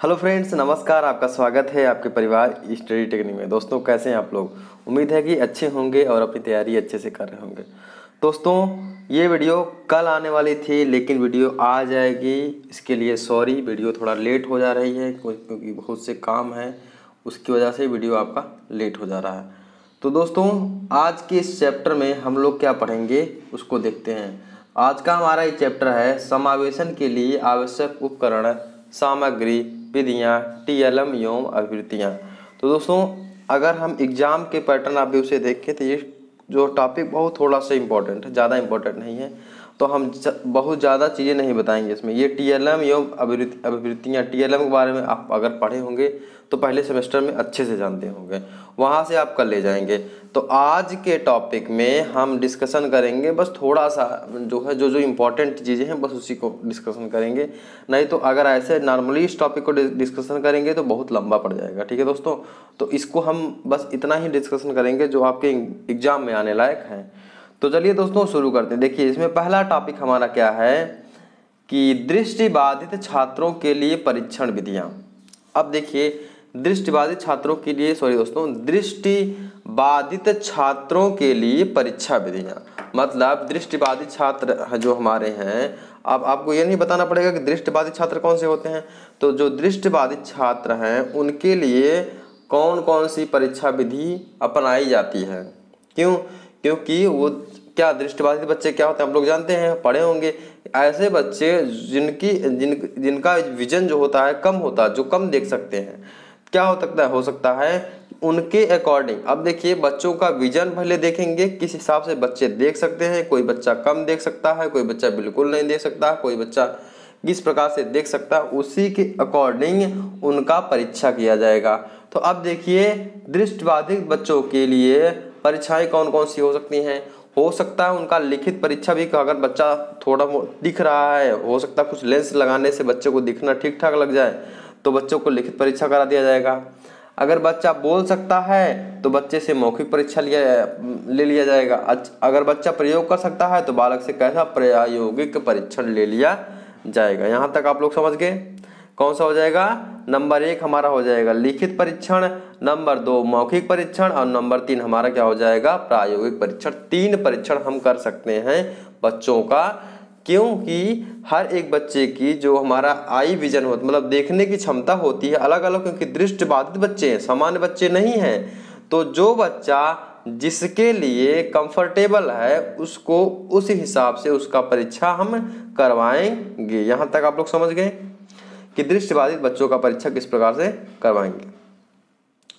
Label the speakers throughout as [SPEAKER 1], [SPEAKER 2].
[SPEAKER 1] Hello friends, नमस्कार, आपका स्वागत है आपके परिवार स्टडी टेक्निक में। दोस्तों, कैसे हैं आप लोग? उम्मीद है कि अच्छे होंगे और अपनी तैयारी अच्छे से कर रहे होंगे। दोस्तों, ये वीडियो कल आने वाली थी, लेकिन वीडियो आ जाएगी। इसके लिए सॉरी, वीडियो थोड़ा लेट हो जा रही है क्योंकि बहुत से काम है, उसकी वजह से वीडियो आपका लेट हो जा रहा है। तो दोस्तों, आज के इस चैप्टर में हम लोग क्या पढ़ेंगे, उसको देखते हैं। आज का हमारा ये चैप्टर है, समावेशन के लिए आवश्यक उपकरण सामग्री, विधियाँ टी एल एम योम अभिवृत्तियाँ। तो दोस्तों, अगर हम एग्ज़ाम के पैटर्न आप भी उसे देखें तो ये जो टॉपिक बहुत थोड़ा सा इम्पोर्टेंट है, ज़्यादा इम्पोर्टेंट नहीं है। तो हम बहुत ज़्यादा चीज़ें नहीं बताएँगे इसमें। ये टी एल एम एवं अभिवृत्तियाँ टी एल एम के बारे में आप अगर पढ़े होंगे तो पहले सेमेस्टर में अच्छे से जानते होंगे। वहाँ से आप कर ले जाएँगे। तो आज के टॉपिक में हम डिस्कशन करेंगे, बस थोड़ा सा जो है, जो जो इम्पोर्टेंट चीज़ें हैं, बस उसी को डिस्कशन करेंगे। नहीं तो अगर ऐसे नॉर्मली इस टॉपिक को डिस्कशन करेंगे तो बहुत लंबा पड़ जाएगा, ठीक है दोस्तों? तो इसको हम बस इतना ही डिस्कशन करेंगे जो आपके एग्ज़ाम में आने लायक हैं। तो चलिए दोस्तों, शुरू करते हैं। देखिए, इसमें पहला टॉपिक हमारा क्या है कि दृष्टिबाधित छात्रों के लिए परीक्षण विधियाँ। अब देखिए दृष्टिबाधित छात्रों के लिए सॉरी दोस्तों दृष्टि बाधित छात्रों के लिए परीक्षा विधियाँ। मतलब दृष्टिबाधित छात्र जो हमारे हैं। अब आपको ये नहीं बताना पड़ेगा कि दृष्टिबाधित छात्र कौन से होते हैं। तो जो दृष्टिबाधित छात्र हैं, उनके लिए कौन कौन सी परीक्षा विधि अपनाई जाती है? क्यों? क्योंकि वो क्या दृष्टिबाधित बच्चे क्या होते हैं, हम लोग जानते हैं, पढ़े होंगे। ऐसे बच्चे जिनकी, जिन, जिनका विजन जो होता है, कम होता है, जो कम देख सकते हैं। क्या हो सकता है? हो सकता है उनके अकॉर्डिंग अब देखिए, बच्चों का विजन पहले देखेंगे, किस हिसाब से बच्चे देख सकते हैं। कोई बच्चा कम देख सकता है, कोई बच्चा बिल्कुल नहीं देख सकता, कोई बच्चा किस प्रकार से देख सकता है, उसी के अकॉर्डिंग उनका परीक्षा किया जाएगा। तो अब देखिए, दृष्टिबाधित बच्चों के लिए परीक्षाएँ कौन कौन सी हो सकती हैं? हो सकता है उनका लिखित परीक्षा भी अगर बच्चा थोड़ा दिख रहा है, हो सकता है कुछ लेंस लगाने से बच्चे को दिखना ठीक ठाक लग जाए। तो बच्चों को लिखित परीक्षा करा दिया जाएगा। अगर बच्चा बोल सकता है तो बच्चे से मौखिक परीक्षा लिया, ले लिया जाएगा। अगर बच्चा प्रयोग कर सकता है तो बालक से कैसा प्रायोगिक परीक्षण ले लिया जाएगा। यहाँ तक आप लोग समझ गए? कौन सा हो जाएगा? नंबर एक हमारा हो जाएगा लिखित परीक्षण, नंबर दो मौखिक परीक्षण, और नंबर तीन हमारा क्या हो जाएगा? प्रायोगिक परीक्षण। तीन परीक्षण हम कर सकते हैं बच्चों का। क्योंकि हर एक बच्चे की जो हमारा आई विजन होता मतलब देखने की क्षमता होती है अलग अलग क्योंकि दृष्टिबाधित बच्चे हैं, सामान्य बच्चे नहीं हैं। तो जो बच्चा जिसके लिए कंफर्टेबल है, उसको उस हिसाब से उसका परीक्षा हम करवाएँगे। यहाँ तक आप लोग समझ गए कि दृष्टिबाधित बच्चों का परीक्षा किस प्रकार से करवाएँगे।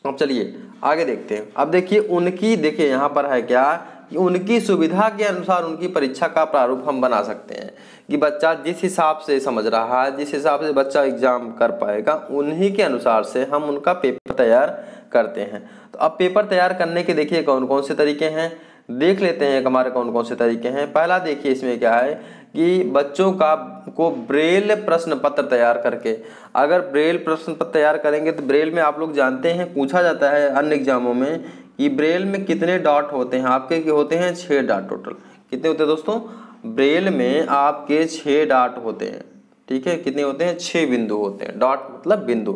[SPEAKER 1] अब चलिए, आगे देखते हैं। अब देखिए, उनकी, देखिए, यहाँ पर है क्या? उनकी सुविधा के अनुसार उनकी परीक्षा का प्रारूप हम बना सकते हैं। कि बच्चा जिस हिसाब से समझ रहा है, जिस हिसाब से बच्चा एग्ज़ाम कर पाएगा, उन्हीं के अनुसार से हम उनका पेपर तैयार करते हैं। तो अब पेपर तैयार करने के देखिए कौन कौन से तरीके हैं। देख लेते हैं हमारे कौन कौन से तरीके हैं। पहला देखिए इसमें क्या है कि बच्चों का, को ब्रेल प्रश्न पत्र तैयार करके। अगर ब्रेल प्रश्न पत्र तैयार करेंगे तो ब्रेल में आप लोग जानते हैं, पूछा जाता है अन्य एग्जामों में कि ब्रेल में कितने डॉट होते हैं? आपके होते हैं? छः डॉट टोटल कितने होते हैं दोस्तों? ब्रेल में आपके छः डॉट होते हैं। ठीक है? कितने होते हैं? छः बिंदु होते हैं। डॉट मतलब बिंदु.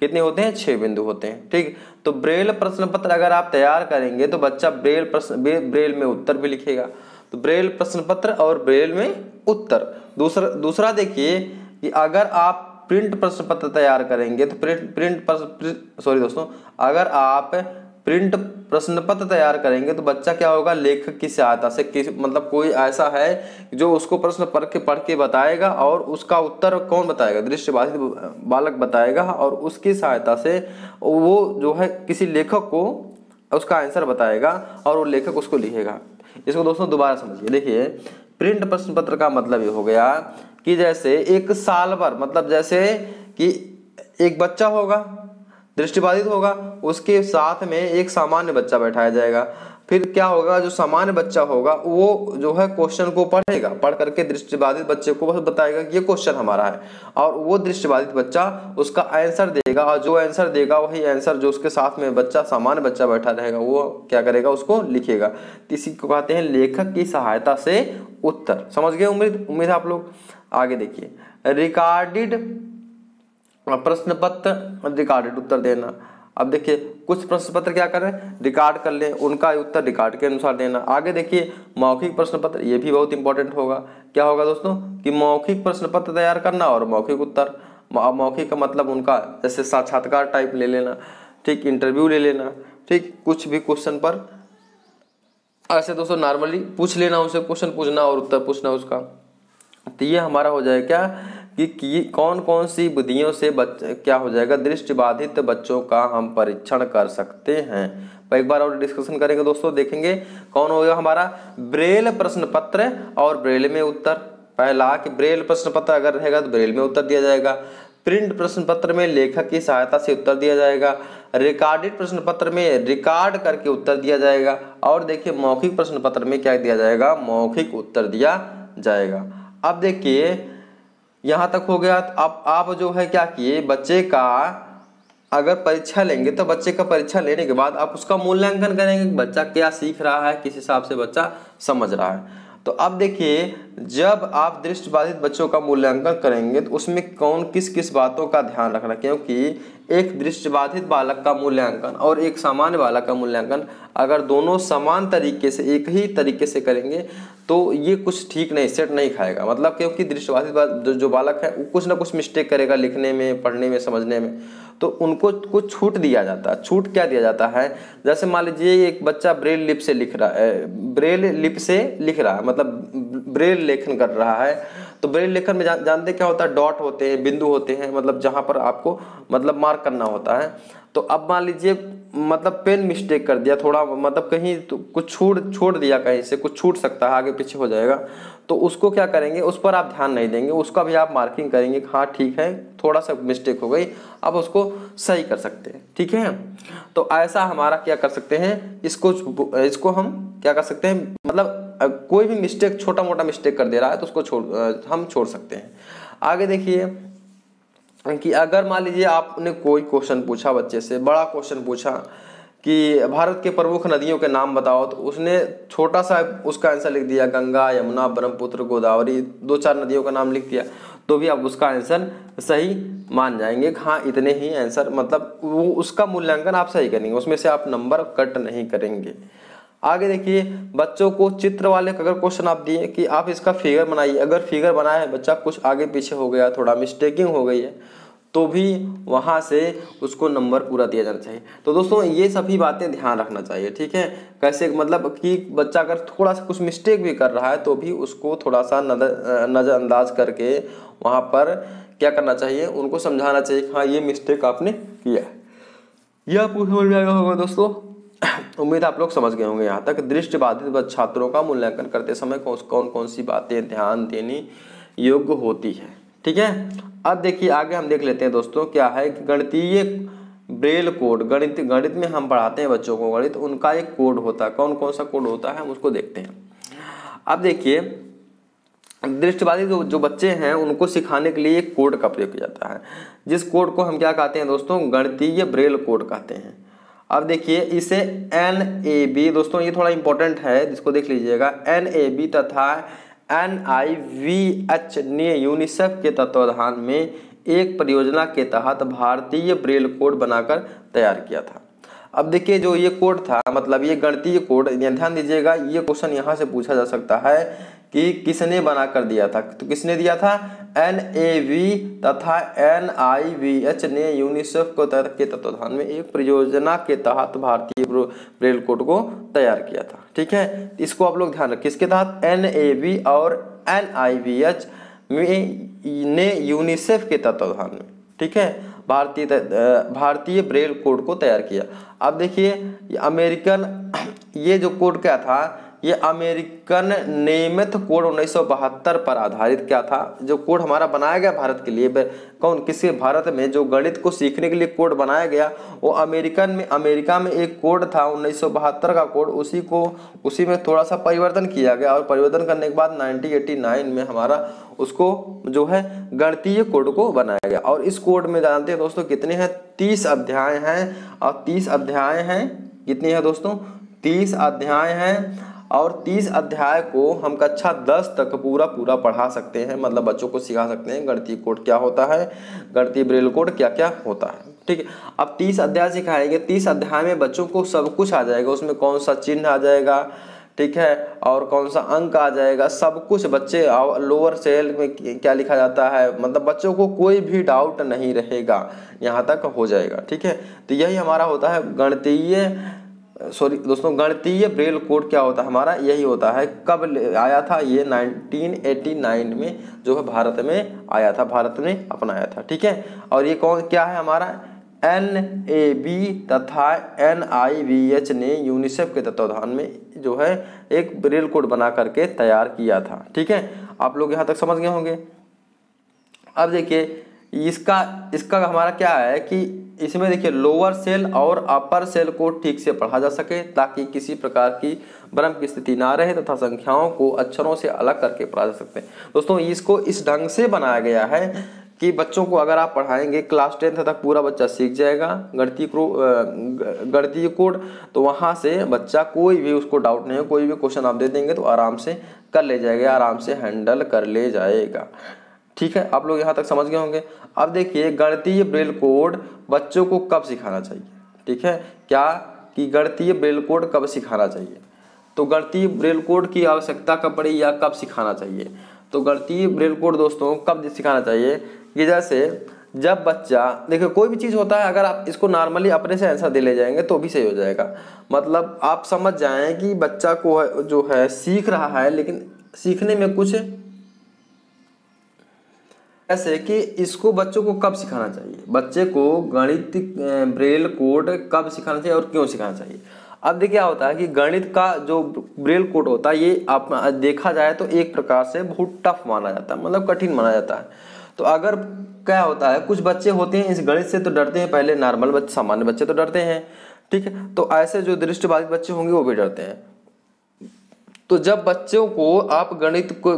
[SPEAKER 1] कितने होते हैं? छः बिंदु होते हैं। ठीक? तो ब्रेल प्रश्न पत्र अगर आप तैयार करेंगे तो बच्चा ब्रेल प्रश्न ब्रेल में उत्तर भी लिखेगा। तो ब्रेल प्रश्न पत्र और ब्रेल में उत्तर. दूसरा दूसरा देखिए कि अगर आप प्रिंट प्रश्न पत्र तैयार करेंगे तो प्रिंट प्रिंट सॉरी दोस्तों, अगर आप प्रिंट प्रश्न पत्र तैयार करेंगे तो बच्चा क्या होगा? लेखक की सहायता से किस मतलब कोई ऐसा है जो उसको प्रश्न पढ़ के पढ़ के बताएगा और उसका उत्तर कौन बताएगा? दृष्टिबाधित बालक बताएगा और उसकी सहायता से वो जो है किसी लेखक को उसका आंसर बताएगा और वो लेखक उसको लिखेगा। इसको दोस्तों दोबारा समझिए। देखिए, प्रिंट प्रश्न पत्र का मतलब ये हो गया कि जैसे एक साल भर मतलब जैसे कि एक बच्चा होगा दृष्टिबाधित होगा, उसके साथ में एक सामान्य बच्चा बैठाया जाएगा। फिर क्या होगा, जो सामान्य बच्चा होगा, वो जो है क्वेश्चन को पढ़ेगा। पढ़ करके दृष्टिबाधित बच्चे को बस बताएगा कि ये क्वेश्चन हमारा है। और वो दृष्टिबाधित बच्चा उसका आंसर देगा और जो आंसर देगा, वही आंसर जो उसके साथ में बच्चा, सामान्य बच्चा बैठा रहेगा, वो क्या करेगा, उसको लिखेगा। इसी को कहते हैं लेखक की सहायता से उत्तर। समझ गए उम्मीद? उम्मीद आप लोग? आगे देखिए। रिकॉर्डेड प्रश्न पत्र रिकॉर्डेड उत्तर देना। अब देखिए, कुछ प्रश्न पत्र क्या करें रिकॉर्ड कर लें, उनका उत्तर रिकॉर्ड के अनुसार देना। आगे देखिए, मौखिक प्रश्न पत्र, ये भी बहुत इंपॉर्टेंट होगा। क्या होगा दोस्तों? कि मौखिक प्रश्न पत्र तैयार करना और मौखिक उत्तर। मौखिक का मतलब उनका, जैसे साक्षात्कार टाइप ले लेना, ठीक इंटरव्यू ले लेना, ठीक, कुछ भी क्वेश्चन पर। ऐसे दोस्तों नॉर्मली पूछ लेना उनसे क्वेश्चन पूछना और उत्तर पूछना उसका। तो ये हमारा हो जाए क्या? कि, कौन कौन सी बुद्धियों से बच क्या हो जाएगा? दृष्टिबाधित बच्चों का हम परीक्षण कर सकते हैं। एक बार और डिस्कशन करेंगे दोस्तों देखेंगे कौन होगा हमारा ब्रेल प्रश्न पत्र और ब्रेल में उत्तर। पहला कि ब्रेल प्रश्न पत्र अगर रहेगा तो ब्रेल में उत्तर दिया जाएगा। प्रिंट प्रश्न पत्र में लेखक की सहायता से उत्तर दिया जाएगा। रिकॉर्डेड प्रश्न पत्र में रिकॉर्ड करके उत्तर दिया जाएगा। और देखिए मौखिक प्रश्न पत्र में क्या दिया जाएगा? मौखिक उत्तर दिया जाएगा। अब देखिए यहाँ तक हो गया। अब आप जो है क्या किए? बच्चे का अगर परीक्षा लेंगे तो बच्चे का परीक्षा लेने के बाद आप उसका मूल्यांकन करेंगे बच्चा क्या सीख रहा है, किस हिसाब से बच्चा समझ रहा है। तो अब देखिए, जब आप दृष्टिबाधित बच्चों का मूल्यांकन करेंगे तो उसमें कौन किस किस बातों का ध्यान रखना क्योंकि एक दृष्टिबाधित बालक का मूल्यांकन और एक सामान्य बालक का मूल्यांकन अगर दोनों समान तरीके से एक ही तरीके से करेंगे तो ये कुछ ठीक नहीं सेट नहीं खाएगा। मतलब क्योंकि दृष्टिबाधित जो बालक है वो कुछ ना कुछ मिस्टेक करेगा लिखने में पढ़ने में समझने में। तो उनको कुछ छूट दिया जाता है छूट क्या दिया जाता है? जैसे मान लीजिए एक बच्चा ब्रेल लिप से लिख रहा है ब्रेल लिप से लिख रहा है मतलब ब्रेल लेखन कर रहा है। तो ब्रेल लेखन में जान, जानते क्या होता है? डॉट होते हैं बिंदु होते हैं मतलब जहाँ पर आपको मतलब मार्क करना होता है। तो अब मान लीजिए मतलब पेन मिस्टेक कर दिया, थोड़ा मतलब कहीं तो कुछ छूट, छोड़ दिया कहीं से, कुछ छूट सकता है, आगे पीछे हो जाएगा। तो उसको क्या करेंगे, उस पर आप ध्यान नहीं देंगे, उसका भी आप मार्किंग करेंगे हाँ ठीक है, थोड़ा सा मिस्टेक हो गई, अब उसको सही कर सकते हैं, ठीक है? तो ऐसा हमारा क्या कर सकते हैं, इसको इसको हम क्या कर सकते हैं मतलब कोई भी मिस्टेक छोटा मोटा मिस्टेक कर दे रहा है तो उसको छोड़ हम छोड़ सकते हैं। आगे देखिए कि अगर मान लीजिए आपने कोई क्वेश्चन पूछा, बच्चे से बड़ा क्वेश्चन पूछा कि भारत के प्रमुख नदियों के नाम बताओ तो उसने छोटा सा उसका आंसर लिख दिया, गंगा, यमुना, ब्रह्मपुत्र, गोदावरी, दो चार नदियों का नाम लिख दिया तो भी आप उसका आंसर सही मान जाएँगे। हाँ इतने ही आंसर मतलब वो उसका मूल्यांकन आप सही करेंगे, उसमें से आप नंबर कट नहीं करेंगे। आगे देखिए, बच्चों को चित्र वाले अगर क्वेश्चन आप दिए कि आप इसका फिगर बनाइए। अगर फिगर बनाया है बच्चा, कुछ आगे पीछे हो गया, थोड़ा मिस्टेकिंग हो गई है तो भी वहाँ से उसको नंबर पूरा दिया जाना चाहिए। तो दोस्तों, ये सभी बातें ध्यान रखना चाहिए, ठीक है? कैसे मतलब कि बच्चा अगर थोड़ा सा कुछ मिस्टेक भी कर रहा है तो भी उसको थोड़ा सा नज़र नज़रअंदाज करके वहाँ पर क्या करना चाहिए? उनको समझाना चाहिए कि हाँ ये मिस्टेक आपने किया यह आपको समझ में आएगा होगा दोस्तों। उम्मीद आप लोग समझ गए होंगे यहाँ तक। दृष्टि बाधित छात्रों का मूल्यांकन करते समय कौन कौन सी बातें ध्यान देनी योग्य होती है। ठीक है? अब देखिए, आगे हम देख लेते हैं दोस्तों, क्या है कि गणितीय ब्रेल कोड, गणित गणित में हम पढ़ाते हैं बच्चों को गणित, उनका एक कोड होता है। कौन कौन सा कोड होता है, हम उसको देखते हैं। अब देखिए, दृष्टिबाधित जो बच्चे हैं, उनको सिखाने के लिए एक कोड का प्रयोग किया जाता है। जिस कोड को हम क्या कहते हैं दोस्तों? गणितीय ब्रेल कोड कहते हैं। अब देखिए, इसे एन ए बी दोस्तों ये थोड़ा इंपॉर्टेंट है जिसको देख लीजिएगा। एन ए बी तथा एन आई वी एच ने यूनिसेफ के तत्वाधान में एक परियोजना के तहत भारतीय ब्रेल कोड बनाकर तैयार किया था। अब देखिए, जो ये कोड था मतलब ये गणतीय कोड ध्यान दीजिएगा, ये क्वेश्चन यहाँ से पूछा जा सकता है कि किसने बना कर दिया था? तो किसने दिया था? एन ए वी तथा एन आई वी एच ने यूनिसेफ को के तत्वाधान में एक परियोजना के तहत भारतीय ब्रेल कोड को तैयार किया था। ठीक है? इसको आप लोग ध्यान रखें। किसके तहत? एन ए वी और एन आई वी एच में ने यूनिसेफ के तत्वाधान में। ठीक है? भारतीय भारतीय ब्रेल कोड को तैयार किया। अब देखिए अमेरिकन, ये जो कोड क्या था? ये अमेरिकन नियमित कोड उन्नीस सौ बहत्तर पर आधारित क्या था? जो कोड हमारा बनाया गया भारत के लिए, कौन? किसी भारत में जो गणित को सीखने के लिए कोड बनाया गया, वो अमेरिकन में, अमेरिका में एक कोड था, उन्नीस सौ बहत्तर का कोड। उसी को, उसी में थोड़ा सा परिवर्तन किया गया और परिवर्तन करने के बाद 1989 में हमारा उसको जो है, गणतीय कोड को बनाया गया। और इस कोड में जानते हैं दोस्तों, कितने हैं? तीस अध्याय हैं। और तीस अध्याय हैं, कितने हैं दोस्तों? तीस अध्याय हैं। और तीस अध्याय को हम कक्षा दस तक पूरा पूरा पढ़ा सकते हैं मतलब बच्चों को सिखा सकते हैं, गणितीय कोड क्या होता है, गणितीय ब्रेल कोड क्या क्या होता है, ठीक है? अब तीस अध्याय सिखाएँगे, तीस अध्याय में बच्चों को सब कुछ आ जाएगा, उसमें कौन सा चिन्ह आ जाएगा, ठीक है? और कौन सा अंक आ जाएगा, सब कुछ बच्चे लोअर सेल में क्या लिखा जाता है मतलब बच्चों को कोई भी डाउट नहीं रहेगा, यहाँ तक हो जाएगा, ठीक है? तो यही हमारा होता है गणितीय सॉरी, दोस्तों, गणितीय ब्रेल कोड क्या होता है? हमारा यही होता है, कब आया था? ये 1989 में जो है भारत में आया था, भारत ने अपनाया था, ठीक है? और ये कौन, क्या है हमारा? एन ए बी तथा एन आई वी एच ने यूनिसेफ के तत्वाधान में जो है एक ब्रेल कोड बना करके तैयार किया था, ठीक है? आप लोग यहाँ तक समझ गए होंगे। अब देखिए, इसका इसका हमारा क्या है कि इसमें देखिए लोअर सेल और अपर सेल को ठीक से पढ़ा जा सके ताकि किसी प्रकार की भ्रम की स्थिति ना रहे तथा संख्याओं को अक्षरों से अलग करके पढ़ा जा सकते। हैं दोस्तों, इसको इस ढंग से बनाया गया है कि बच्चों को अगर आप पढ़ाएँगे क्लास टेंथ तक पूरा बच्चा सीख जाएगा, गणितीय गणितीय कोड तो वहाँ से बच्चा कोई भी उसको डाउट नहीं हो, कोई भी क्वेश्चन आप दे देंगे तो आराम से कर ले जाएगा, आराम से हैंडल कर ले जाएगा। ठीक है? आप लोग यहाँ तक समझ गए होंगे। अब देखिए, गणतीय ब्रेल कोड बच्चों को कब सिखाना चाहिए? ठीक है? क्या कि गणितीय ब्रेल कोड कब सिखाना चाहिए? तो गणितीय ब्रेल कोड की आवश्यकता कब पड़ी या कब सिखाना चाहिए? तो गणितीय ब्रेल कोड दोस्तों, कब सिखाना चाहिए? कि जैसे, जब बच्चा, देखिए, कोई भी चीज़ होता है, अगर आप इसको नॉर्मली अपने से आंसर दे ले जाएँगे तो भी सही हो जाएगा। मतलब आप समझ जाएँ कि बच्चा को जो है, सीख रहा है, लेकिन सीखने में कुछ ऐसे कि इसको बच्चों को कब सिखाना चाहिए? बच्चे को गणित ब्रेल कोड कब सिखाना चाहिए और क्यों सिखाना चाहिए? अब देखिए क्या होता है कि गणित का जो ब्रेल कोड होता है, ये आप देखा जाए तो एक प्रकार से बहुत टफ माना जाता है मतलब कठिन माना जाता है। तो अगर क्या होता है, कुछ बच्चे होते हैं, इस गणित से तो डरते हैं, पहले नॉर्मल बच्चे, सामान्य बच्चे तो डरते हैं, ठीक है? तो ऐसे जो दृष्टिबाधित बच्चे होंगे, वो भी डरते हैं। तो जब बच्चों को आप गणित को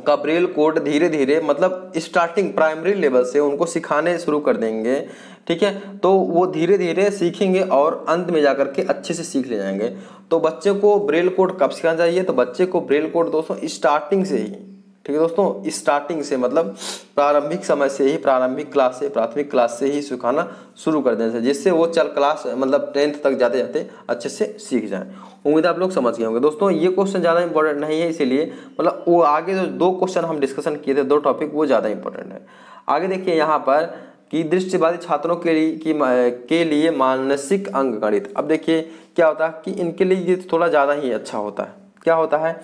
[SPEAKER 1] का ब्रेल कोड धीरे धीरे मतलब स्टार्टिंग प्राइमरी लेवल से उनको सिखाने शुरू कर देंगे, ठीक है? तो वो धीरे धीरे सीखेंगे और अंत में जाकर के अच्छे से सीख ले जाएँगे। तो बच्चे को ब्रेल कोड कब सिखाना चाहिए? तो बच्चे को ब्रेल कोड दोस्तों स्टार्टिंग से ही। ठीक है दोस्तों स्टार्टिंग से मतलब प्रारंभिक समय से ही, प्रारंभिक क्लास से, प्राथमिक क्लास से ही सिखाना शुरू कर देना जिससे वो चल क्लास मतलब टेंथ तक जाते जाते अच्छे से सीख जाएँ। उम्मीद आप लोग समझ गए होंगे। दोस्तों, ये क्वेश्चन ज़्यादा इंपॉर्टेंट नहीं है, इसीलिए मतलब वो आगे जो दो क्वेश्चन हम डिस्कशन किए थे, दो टॉपिक वो ज़्यादा इंपॉर्टेंट है। आगे देखिए यहाँ पर कि दृष्टिबाधित छात्रों के लिए, की के लिए मानसिक अंग गणित। अब देखिए क्या होता है कि इनके लिए ये थोड़ा ज़्यादा ही अच्छा होता है। क्या होता है?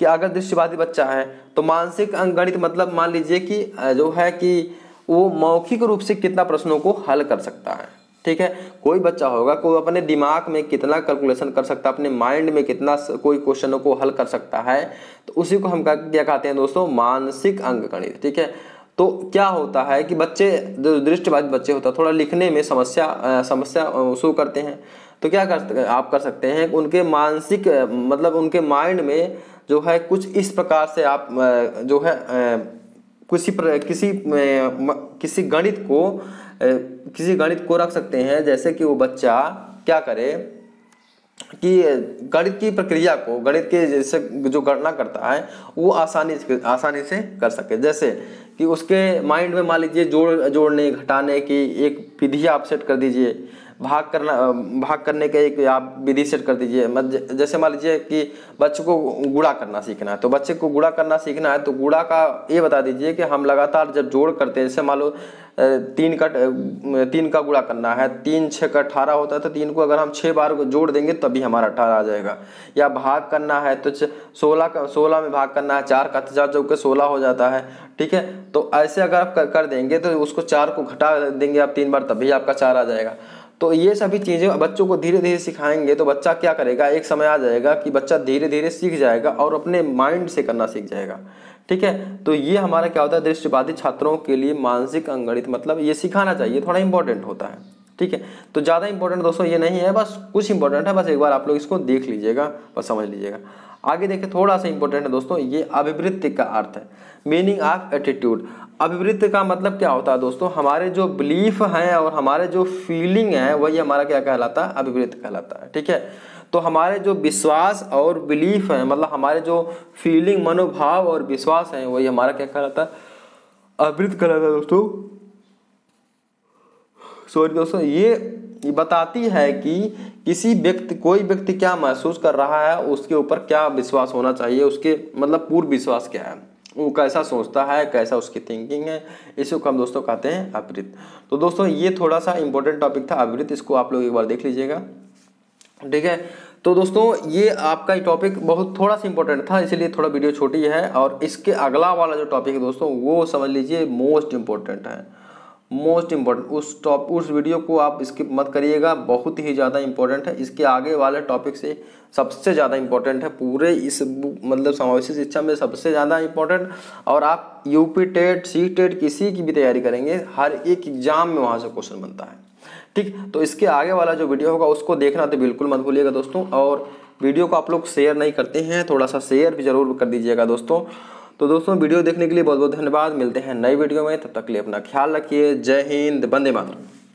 [SPEAKER 1] कि अगर दृष्टिवादी बच्चा है तो मानसिक अंक गणित मतलब मान लीजिए कि जो है कि वो मौखिक रूप से कितना प्रश्नों को हल कर सकता है, ठीक है? कोई बच्चा होगा, कोई अपने दिमाग में कितना कैलकुलेशन कर सकता है, अपने माइंड में कितना कोई क्वेश्चनों को हल कर सकता है तो उसी को हम क्या कहते हैं दोस्तों? मानसिक अंक गणित ठीक है? तो क्या होता है कि बच्चे, जो दृष्टिबाधित बच्चे होता है, थोड़ा लिखने में समस्या समस्या शुरू करते हैं। तो क्या कर, आप कर सकते हैं उनके मानसिक मतलब उनके माइंड में जो है कुछ इस प्रकार से आप जो है किसी प्र, किसी किसी गणित को किसी गणित को रख सकते हैं। जैसे कि वो बच्चा क्या करे कि गणित की प्रक्रिया को गणित के जैसे जो गणना करता है वो आसानी से आसानी से कर सके। जैसे कि उसके माइंड में मान लीजिए जोड़ जोड़ने घटाने की एक विधि आप सेट कर दीजिए। भाग करना भाग करने का एक आप विधि सेट कर दीजिए। जैसे मान लीजिए कि बच्चे को गुड़ा करना सीखना है तो बच्चे को गुड़ा करना सीखना है तो गुड़ा का ये बता दीजिए कि हम लगातार जब जोड़ करते हैं जैसे मान लो तीन का तीन का गुड़ा करना है तीन छः का अठारह होता है तो तीन को अगर हम छः बार जोड़ देंगे तभी हमारा अठारह आ जाएगा। या भाग करना है तो सोलह का सोलह में भाग करना है चार का चार चौक के सोलह हो जाता है ठीक है? तो ऐसे अगर आप कर, कर देंगे तो उसको चार को घटा देंगे आप तीन बार तभी आपका चार आ जाएगा। तो ये सभी चीज़ें बच्चों को धीरे धीरे सिखाएँगे तो बच्चा क्या करेगा? एक समय आ जाएगा कि बच्चा धीरे धीरे सीख जाएगा और अपने माइंड से करना सीख जाएगा। ठीक है? तो ये हमारा क्या होता है? दृष्टिबाधित छात्रों के लिए मानसिक अंगणित मतलब ये सिखाना चाहिए, थोड़ा इंपॉर्टेंट होता है। ठीक है? तो ज़्यादा इंपॉर्टेंट दोस्तों ये नहीं है, बस कुछ इंपॉर्टेंट है, बस एक बार आप लोग इसको देख लीजिएगा बस समझ लीजिएगा। आगे देखिए, थोड़ा सा इंपॉर्टेंट है दोस्तों, ये अभिवृत्ति का अर्थ है। मीनिंग ऑफ़ एटीट्यूड अभिवृत्ति का मतलब क्या होता है दोस्तों? हमारे जो बिलीफ हैं और हमारे जो फीलिंग है, वही हमारा क्या कहलाता है? अभिवृत्त कहलाता है, ठीक है? तो हमारे जो विश्वास और बिलीफ है मतलब हमारे जो फीलिंग मनोभाव और विश्वास है, वही हमारा क्या कहलाता है? अभिवृत्त कहलाता है दोस्तों। सॉरी दोस्तों, ये बताती है कि किसी व्यक्ति, कोई व्यक्ति क्या महसूस कर रहा है, उसके ऊपर क्या विश्वास होना चाहिए, उसके मतलब पूर्व विश्वास क्या है? वो कैसा सोचता है, कैसा उसकी थिंकिंग है इसको हम दोस्तों कहते हैं अवृत तो दोस्तों, ये थोड़ा सा इंपॉर्टेंट टॉपिक था अवृत इसको आप लोग एक बार देख लीजिएगा। ठीक है? तो दोस्तों, ये आपका टॉपिक बहुत थोड़ा सा इंपॉर्टेंट था, इसलिए थोड़ा वीडियो छोटी है और इसके अगला वाला जो टॉपिक है दोस्तों, वो समझ लीजिए मोस्ट इंपॉर्टेंट है। मोस्ट इंपॉर्टेंट उस टॉप उस वीडियो को आप स्किप मत करिएगा, बहुत ही ज़्यादा इंपॉर्टेंट है। इसके आगे वाले टॉपिक से सबसे ज़्यादा इंपॉर्टेंट है। पूरे इस मतलब समावेशी शिक्षा में सबसे ज़्यादा इंपॉर्टेंट और आप यूपी टेट सी टेट किसी की भी तैयारी करेंगे, हर एक एग्ज़ाम में वहाँ से क्वेश्चन बनता है। ठीक? तो इसके आगे वाला जो वीडियो होगा, उसको देखना तो बिल्कुल मत भूलिएगा दोस्तों। और वीडियो को आप लोग शेयर नहीं करते हैं, थोड़ा सा शेयर भी ज़रूर कर दीजिएगा दोस्तों। तो दोस्तों, वीडियो देखने के लिए बहुत बहुत धन्यवाद। मिलते हैं नई वीडियो में। तब तक के लिए अपना ख्याल रखिए। जय हिंद। बंदे मातरम।